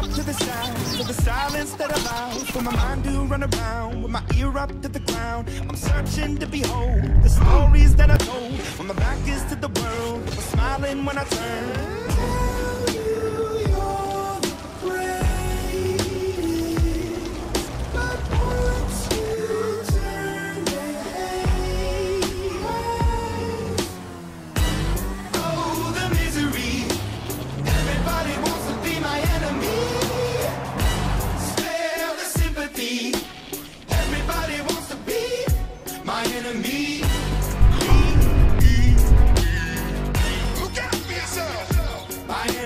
up to the sound of the silence that allows for my mind to run around with my ear up to the ground. I'm searching to behold the stories that I told when my back is to the world. I'm smiling when I turn.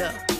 Look